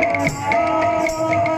Oh,